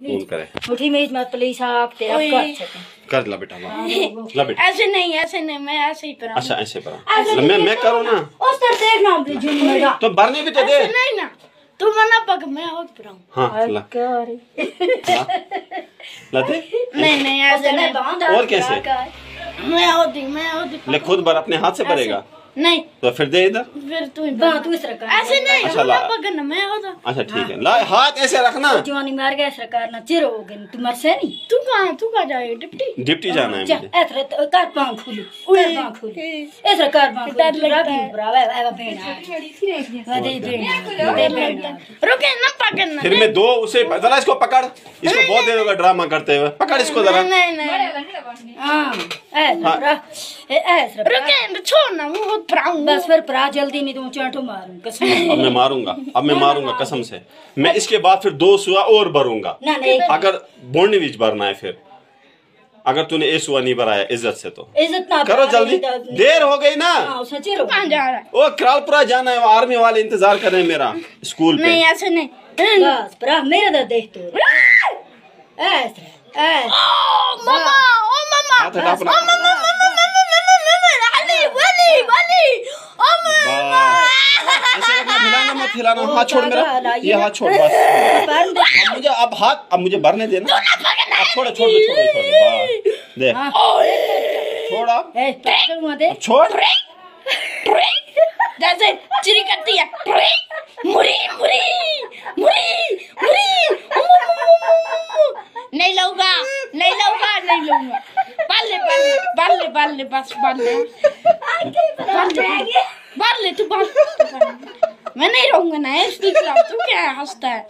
Phone करे। मुठी में मत प्लीज़ आप तेरा कर कर ला बेटा ला। ला बेटा। ऐसे नहीं ऐसे नहीं मैं ऐसे ही पर अच्छा ऐसे पर मैं मैं करूँ ना? उस तरह देखना जुन मेरा तो भरने भी तो दे। ऐसे नहीं ना। तू मना पक मैं और पर हूँ हाँ ला। कर ला। दे। नहीं नहीं ऐसे नहीं। नहीं और कैसे? मैं होती मैं होती ले खुद भर अपने हाथ से भरेगा। नहीं। तो फिर दे इधर। फिर तू ही बां बना। तू इस तरह ऐसे नहीं अच्छा, ला। पकड़ना मैं होता अच्छा ठीक है। ला हाथ ऐसे रखना। जवानी मार गया सरकार ना चिर हो गई तू मर से नहीं। तू कहाँ तू कहाँ जाएगी डिप्टी? डिप्टी जाना है मुझे। ऐसे तो कर पाँव खुली कर पाँव खुली। ऐसे कर पाँव खुली डर लगता है। ब्रावा आवा बेना वदे बेना वदे बेना रुके ना पकड़ना फिर मैं दो उसे जरा इसको पकड़। इसको बहुत देर होगा ड्रामा करते हुए। पकड़ इसको जरा। नहीं नहीं। हाँ। ऐसे ऐसे ऐसे रुके छोड़ ना बहुत प्राउंग बस फिर परा जल्दी नहीं तो चांटो मारूं कसम अब मैं मारूँगा अब मैं मारूँगा कसम से मैं इसके बाद फिर दो सुआ और भरूँगा ना नहीं अगर बोंडी बीच भरना है फिर अगर तूने ए सुआ नहीं भराया इज़्ज़त से तो इज़्ज़त ना करो जल्दी देर हो गई ना ओ करालपुरा जाना है आर्मी वाले इंतज़ार कर रहे हैं मेरा स्कूल पे नहीं ऐसे नहीं बस मेरा देख तो ऐसे ऐसे हाथ हटा अपना मत हिलाना हाथ छोड़ मेरा। ये हाथ छोड़ बस। अब मुझे अब हाथ अब मुझे भरने देना अब छोड़ छोड़ दे छोड़ छोड़ दे, बस। दे। हाँ। छोड़ अब। छोड़। जैसे चिरी करती है। मुरी मुरी मुरी मुरी। नहीं लूँगा नहीं लूँगा नहीं लूँगा बल्ले बल्ले बल्ले बल्ले बस बल्ले बल्ले बल्ले तू बल्ले मैं नहीं रहूँगा ना इसकी खिलाफ तू क्या हंसता है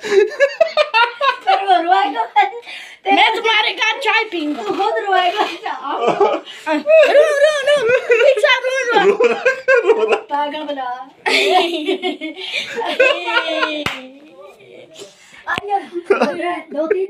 मैं तुम्हारे घर चाय पीऊँगा खुद रोएगा रो रो रो एक साथ रो रो पागल बना दो तीन